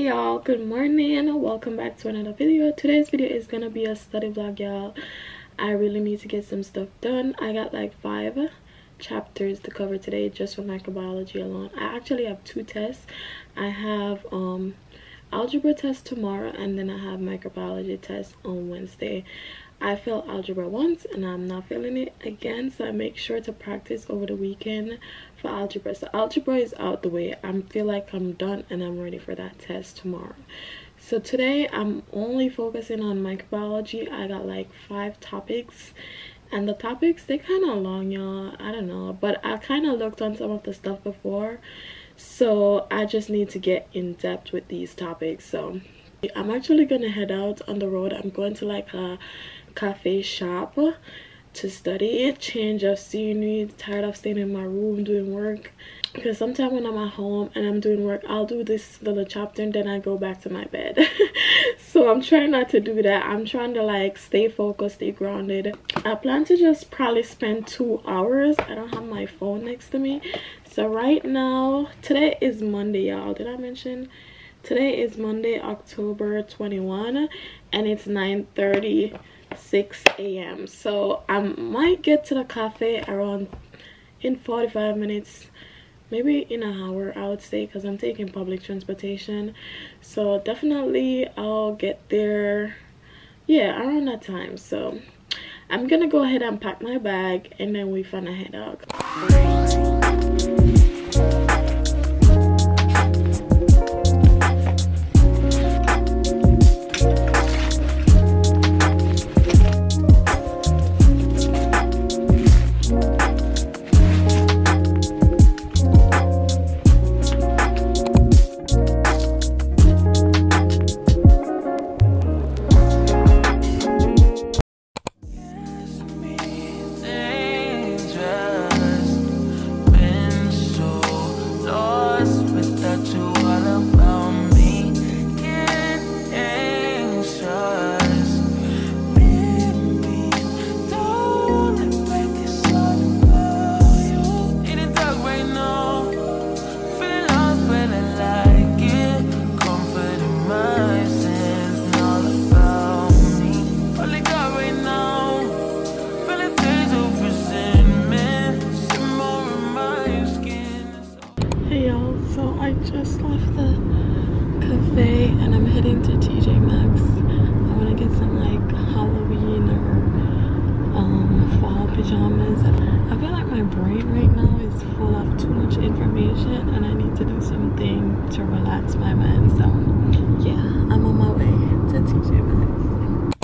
hey y'all. Good morning. Welcome back to another video. Today's video is gonna be a study vlog y'all. I really need to get some stuff done. I got like five chapters to cover today just for microbiology alone. I actually have two tests. I have um algebra test tomorrow and then i have microbiology test on wednesday. I failed algebra once and I'm not failing it again so I make sure to practice over the weekend for algebra. So algebra is out the way. I feel like I'm done and I'm ready for that test tomorrow. So today I'm only focusing on microbiology. I got like five topics. And the topics they kind of long y'all. I don't know. But I kind of looked on some of the stuff before. So I just need to get in depth with these topics. So I'm actually gonna head out on the road. I'm going to like a cafe shop to study change of scenery tired of staying in my room doing work. Because sometimes when i'm at home and i'm doing work i'll do this little chapter and then i go back to my bed. So i'm trying not to do that. I'm trying to like stay focused stay grounded. I plan to just probably spend two hours. I don't have my phone next to me. So right now today is monday y'all. Did i mention? Today is monday october 21 and it's 9 30 6 a.m so i might get to the cafe around in 45 minutes maybe in an hour i would say because i'm taking public transportation. So definitely i'll get there yeah around that time. So i'm gonna go ahead and pack my bag and then we finna head out the cafe and I'm heading to TJ Maxx. I want to get some like Halloween or um, fall pajamas. I feel like my brain right now is full of too much information and I need to do something to relax my mind. So yeah, I'm on my way to TJ Maxx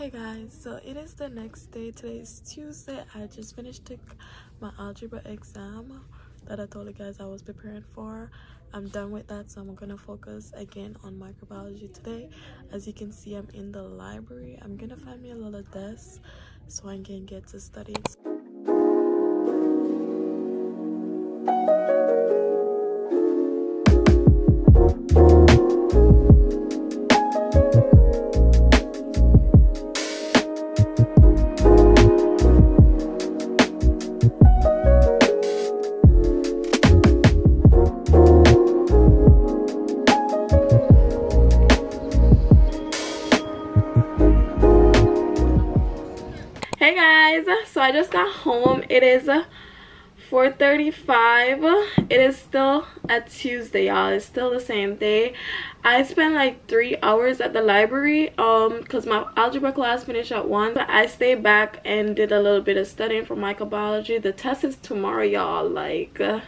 hey guys so it is the next day today is tuesday i just finished my algebra exam that i told you guys i was preparing for. I'm done with that so i'm gonna focus again on microbiology today. As you can see i'm in the library. I'm gonna find me a little desk so i can get to study just got home. It is 4:35. it is still a tuesday y'all. It's still the same day. I spent like three hours at the library um because my algebra class finished at one. But i stayed back and did a little bit of studying for microbiology. The test is tomorrow y'all. Like uh,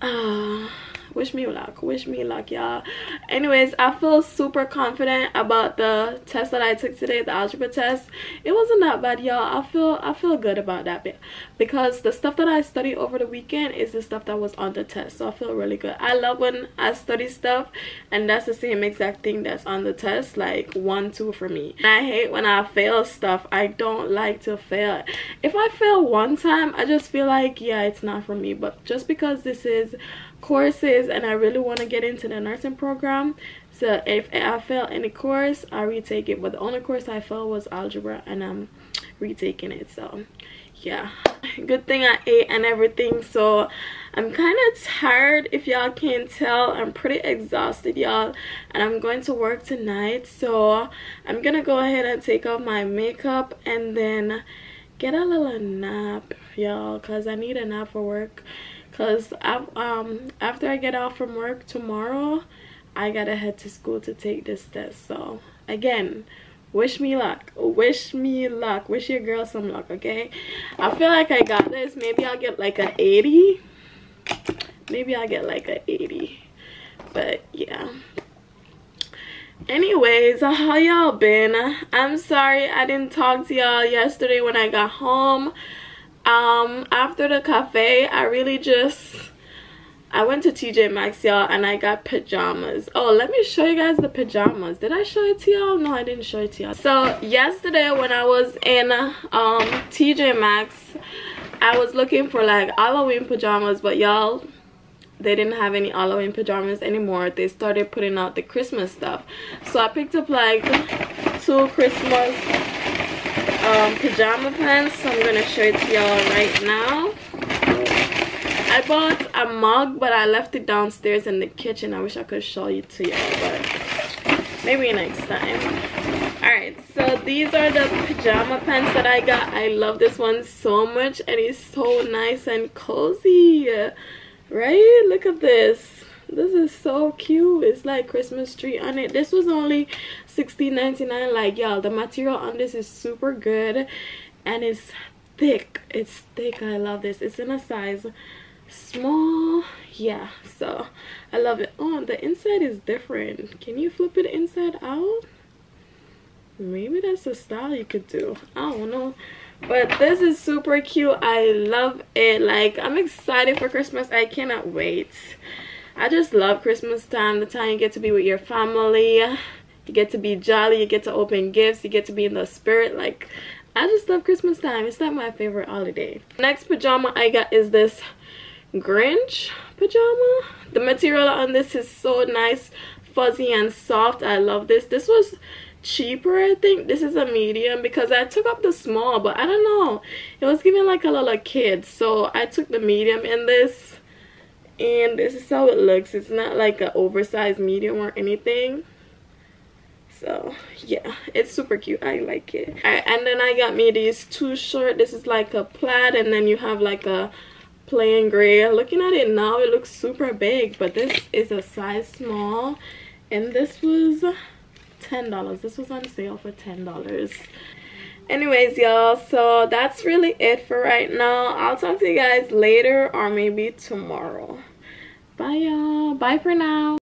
uh wish me luck. Wish me luck y'all. Anyways i feel super confident about the test that i took today the algebra test. It wasn't that bad y'all. I feel i feel good about that bit because the stuff that i studied over the weekend is the stuff that was on the test so i feel really good. I love when i study stuff and that's the same exact thing that's on the test like one two for me. And i hate when i fail stuff. I don't like to fail. If i fail one time i just feel like yeah it's not for me. But just because this is courses and I really want to get into the nursing program. So if I fail any course I retake it but the only course I failed was algebra and I'm retaking it so yeah. Good thing I ate and everything so i'm kind of tired if y'all can't tell. I'm pretty exhausted y'all and i'm going to work tonight so i'm gonna go ahead and take off my makeup and then get a little nap y'all because i need a nap for work. Because um after i get off from work tomorrow i gotta head to school to take this test. So again wish me luck. Wish me luck. Wish your girl some luck okay? I feel like i got this. Maybe i'll get like a 80 maybe i'll get like a 80 but yeah. Anyways how y'all been? I'm sorry i didn't talk to y'all yesterday when i got home um after the cafe i really just I went to TJ Maxx, y'all, and I got pajamas. Oh, let me show you guys the pajamas. Did I show it to y'all? No, I didn't show it to y'all. So, yesterday when I was in um, TJ Maxx, I was looking for, like, Halloween pajamas, but y'all, they didn't have any Halloween pajamas anymore. They started putting out the Christmas stuff. So, I picked up, like, two Christmas um, pajama pants. So, I'm going to show it to y'all right now. I bought a mug, but I left it downstairs in the kitchen. I wish I could show you to y'all, but maybe next time. Alright, so these are the pajama pants that I got. I love this one so much, and it's so nice and cozy. Right? Look at this. This is so cute. It's like Christmas tree on it. This was only $16.99. Like, y'all, the material on this is super good. And it's thick. It's thick. I love this. It's in a size small yeah so i love it oh the inside is different can you flip it inside out maybe that's a style you could do i don't know but this is super cute i love it like i'm excited for christmas i cannot wait i just love christmas time the time you get to be with your family you get to be jolly you get to open gifts you get to be in the spirit like i just love christmas time it's not my favorite holiday next pajama i got is this Grinch pajama. The material on this is so nice, fuzzy and soft. I love this. This was cheaper I think this is a medium because I took up the small but I don't know it was giving like a lot of kids so I took the medium in this and this is how it looks. It's not like an oversized medium or anything. So yeah it's super cute. I like it. And then I got me these two short this is like a plaid and then you have like a plain gray. Looking at it now it looks super big but this is a size small. And this was ten dollars. This was on sale for ten dollars anyways y'all so that's really it for right now. I'll talk to you guys later or maybe tomorrow. Bye y'all. Bye for now